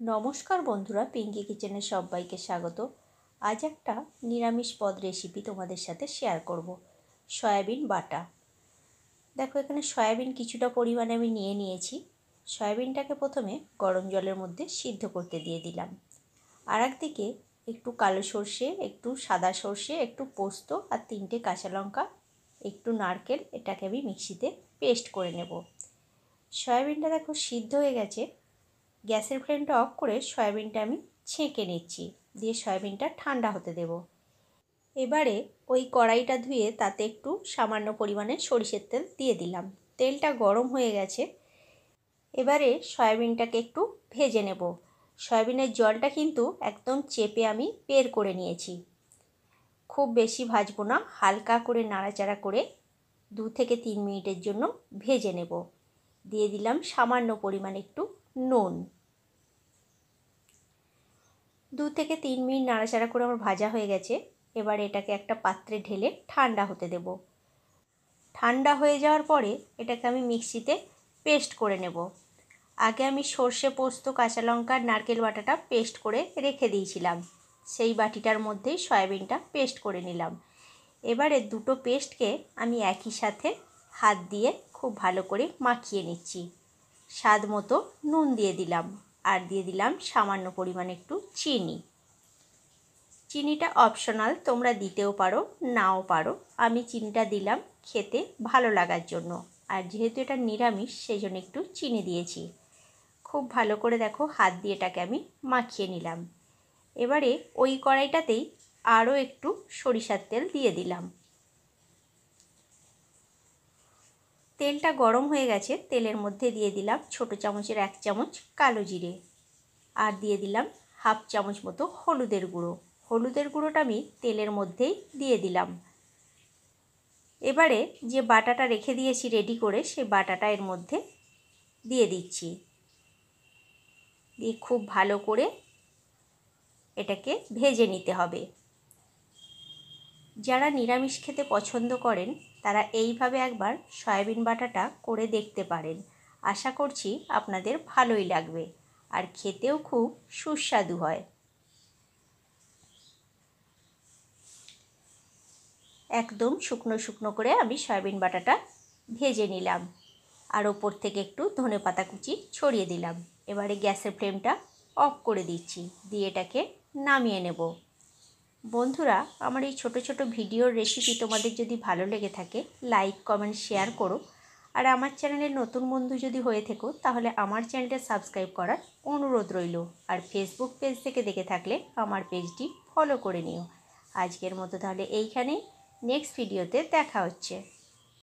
নমস্কার বন্ধুরা, পিঙ্কি কিচেনে সবাইকে স্বাগত। আজ একটা নিরামিষ পদ রেসিপি তোমাদের সাথে শেয়ার করব, সয়াবিন বাটা। দেখো, এখানে সয়াবিন কিছুটা পরিমাণে আমি নিয়ে নিয়েছি। সয়াবিনটাকে প্রথমে গরম জলের মধ্যে সিদ্ধ করতে দিয়ে দিলাম। আর একদিকে একটু কালো সর্ষে, একটু সাদা সর্ষে, একটু পোস্ত আর তিনটে কাঁচা লঙ্কা, একটু নারকেল, এটাকে আমি মিক্সিতে পেস্ট করে নেব। সয়াবিনটা দেখো সিদ্ধ হয়ে গেছে। গ্যাসের ফ্লেমটা অফ করে সয়াবিনটা আমি ছেঁকে নিচ্ছি, দিয়ে সয়াবিনটা ঠান্ডা হতে দেব। এবারে ওই কড়াইটা ধুয়ে তাতে একটু সামান্য পরিমাণে সরিষের তেল দিয়ে দিলাম। তেলটা গরম হয়ে গেছে। এবারে সয়াবিনটাকে একটু ভেজে নেব। সয়াবিনের জলটা কিন্তু একদম চেপে আমি বের করে নিয়েছি। খুব বেশি ভাজবো না, হালকা করে নাড়াচাড়া করে দু থেকে তিন মিনিটের জন্য ভেজে নেব। দিয়ে দিলাম সামান্য পরিমাণ একটু নুন। দু থেকে তিন মিনিট নাড়াচাড়া করে আমার ভাজা হয়ে গেছে। এবার এটাকে একটা পাত্রে ঢেলে ঠান্ডা হতে দেব। ঠান্ডা হয়ে যাওয়ার পরে এটাকে আমি মিক্সিতে পেস্ট করে নেব। আগে আমি সর্ষে, পোস্ত, কাঁচা লঙ্কার নারকেল বাটাটা পেস্ট করে রেখে দিয়েছিলাম। সেই বাটিটার মধ্যেই সয়াবিনটা পেস্ট করে নিলাম। এবারে দুটো পেস্টকে আমি একই সাথে হাত দিয়ে খুব ভালো করে মাখিয়ে নিচ্ছি। স্বাদ মতো নুন দিয়ে দিলাম। আর দিয়ে দিলাম সামান্য পরিমাণ একটু চিনি। চিনিটা অপশনাল তোমরা দিতেও পারো, নাও পারো। আমি চিনিটা দিলাম খেতে ভালো লাগার জন্য। আর যেহেতু এটা নিরামিষ সেই জন্য একটু চিনি দিয়েছি। খুব ভালো করে দেখো হাত দিয়ে এটাকে আমি মাখিয়ে নিলাম। এবারে ওই কড়াইটাতেই আরও একটু সরিষার তেল দিয়ে দিলাম। তেলটা গরম হয়ে গেছে, তেলের মধ্যে দিয়ে দিলাম ছোট চামচের এক চামচ কালো জিরে। আর দিয়ে দিলাম হাফ চামচ মতো হলুদের গুঁড়ো। হলুদের গুঁড়োটা আমি তেলের মধ্যেই দিয়ে দিলাম। এবারে যে বাটাটা রেখে দিয়েছি রেডি করে সেই বাটাটা এর মধ্যে দিয়ে দিচ্ছি। দিয়ে খুব ভালো করে এটাকে ভেজে নিতে হবে। যারা নিরামিষ খেতে পছন্দ করেন, তারা এইভাবে একবার সয়াবিন বাটাটা করে দেখতে পারেন। আশা করছি আপনাদের ভালোই লাগবে। আর খেতেও খুব সুস্বাদু হয়। একদম শুকনো শুকনো করে আমি সয়াবিন বাটাটা ভেজে নিলাম। আর ওপর থেকে একটু ধনে পাতা কুচি ছড়িয়ে দিলাম। এবারে গ্যাসের ফ্লেমটা অফ করে দিচ্ছি। দিয়ে এটাকে নামিয়ে নেব। বন্ধুরা, আমার এই ছোট ছোট ভিডিওর রেসিপি তোমাদের যদি ভালো লেগে থাকে লাইক কমেন্ট শেয়ার করো। আর আমার চ্যানেলের নতুন বন্ধু যদি হয়ে থেকো, তাহলে আমার চ্যানেলটা সাবস্ক্রাইব করার অনুরোধ রইল। আর ফেসবুক পেজ থেকে দেখে থাকলে আমার পেজটি ফলো করে নিও। আজকের মতো তাহলে এইখানেই। নেক্সট ভিডিওতে দেখা হচ্ছে।